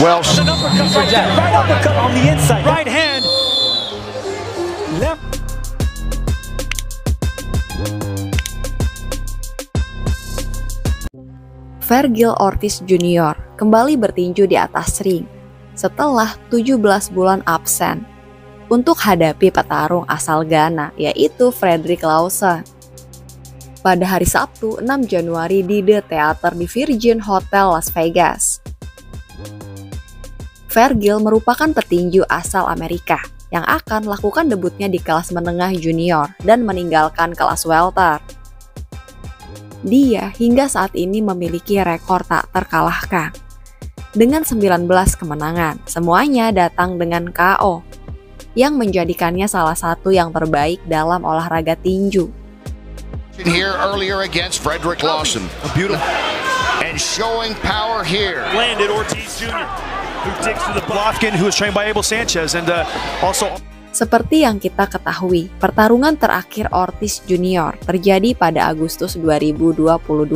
Welsh. An uppercut right, there. right uppercut on the inside. Right hand. Left. Vergil Ortiz Jr. kembali bertinju di atas ring setelah 17 bulan absen untuk hadapi petarung asal Ghana yaitu Frederick Lawson. Pada hari Sabtu 6 Januari di The Theater di Virgin Hotel Las Vegas. Vergil merupakan petinju asal Amerika yang akan lakukan debutnya di kelas menengah junior dan meninggalkan kelas welter. Dia hingga saat ini memiliki rekor tak terkalahkan. Dengan 19 kemenangan, semuanya datang dengan KO, yang menjadikannya salah satu yang terbaik dalam olahraga tinju. Here earlier against Frederick Lawson. Beautiful. And showing power here. Landed Ortiz Jr., who digs to the Golovkin, who was trained by Abel Sanchez, and uh, also Seperti yang kita ketahui, pertarungan terakhir Ortiz Junior terjadi pada Agustus 2022.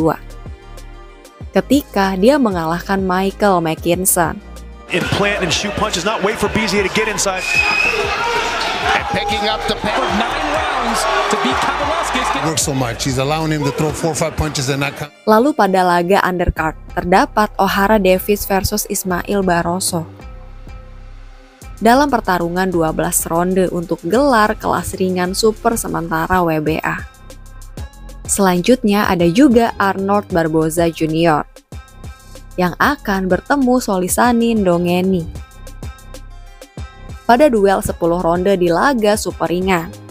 Ketika dia mengalahkan Michael McKinson. in plant and shoot punches, not wait for BZA to get inside. And picking up the For nine rounds to beat Kavalauskas. Lalu pada laga undercard terdapat O'Hara Davis versus Ismail Barroso. Dalam pertarungan 12 ronde untuk gelar kelas ringan super sementara WBA. Selanjutnya ada juga Arnold Barboza Jr. yang akan bertemu Solisani Ndongeni. Pada duel 10 ronde di laga super ringan.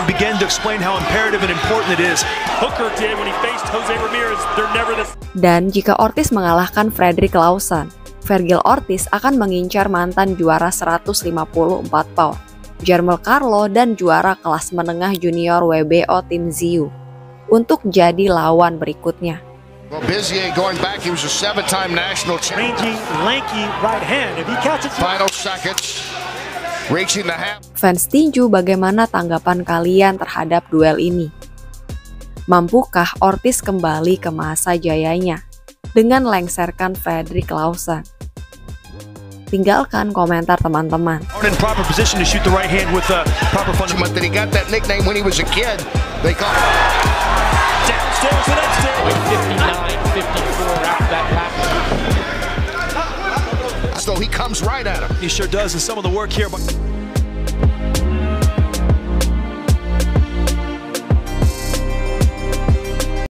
And began to explain how imperative and important it is. Hooker did when he faced Jose Ramirez. They're never the Dan jika Ortiz mengalahkan Frederick Lawson, Vergil Ortiz akan mengincar mantan juara 154 pound, Jermel Carlo dan juara kelas menengah junior WBO Tim Ziu untuk jadi lawan berikutnya. Well, Bizier going back, he was a seven-time national champion. Rangy, lanky right hand. If he catches Final seconds. Fans tinju bagaimana tanggapan kalian terhadap duel ini? Mampukah Ortiz kembali ke masa jayanya dengan lengserkan Frederick Lawson? Tinggalkan komentar teman-teman. aren't in proper position to shoot the right hand with proper fundamental. But that he got that nickname when he was a kid. They call Downstairs the next day. 59, 54 after that last so he comes right at him. He sure does, and some of the work here. But